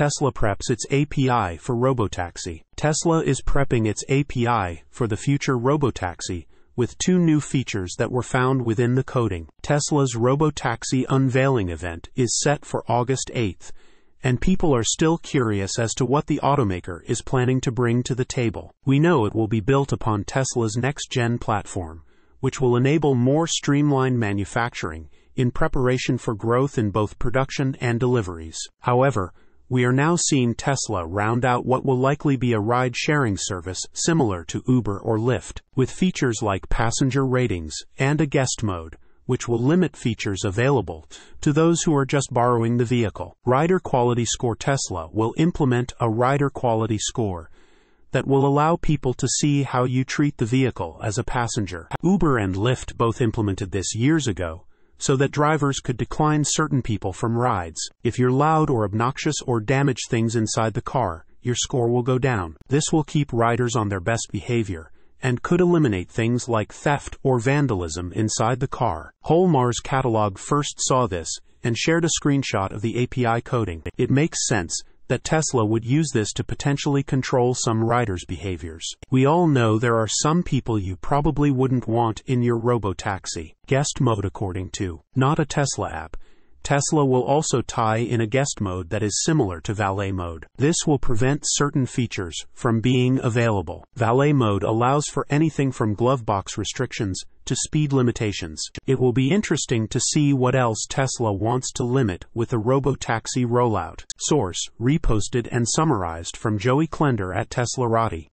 Tesla preps its API for robotaxi. Tesla is prepping its API for the future robotaxi with two new features that were found within the coding. Tesla's robotaxi unveiling event is set for August 8th, and people are still curious as to what the automaker is planning to bring to the table. We know it will be built upon Tesla's next gen platform, which will enable more streamlined manufacturing in preparation for growth in both production and deliveries. However, we are now seeing Tesla round out what will likely be a ride sharing service similar to Uber or Lyft, with features like passenger ratings and a guest mode, which will limit features available to those who are just borrowing the vehicle. Rider Quality Score Tesla will implement a rider quality score that will allow people to see how you treat the vehicle as a passenger. Uber and Lyft both implemented this years ago, so that drivers could decline certain people from rides. If you're loud or obnoxious or damage things inside the car, your score will go down. This will keep riders on their best behavior and could eliminate things like theft or vandalism inside the car. Whole Mars Catalog first saw this and shared a screenshot of the API coding. It makes sense that Tesla would use this to potentially control some riders' behaviors. We all know there are some people you probably wouldn't want in your robo-taxi. Guest mode according to not a Tesla app. Tesla will also tie in a guest mode that is similar to valet mode. This will prevent certain features from being available. Valet mode allows for anything from glove box restrictions to speed limitations. It will be interesting to see what else Tesla wants to limit with the robo-taxi rollout. Source, reposted and summarized from Joey Klender at Teslarati.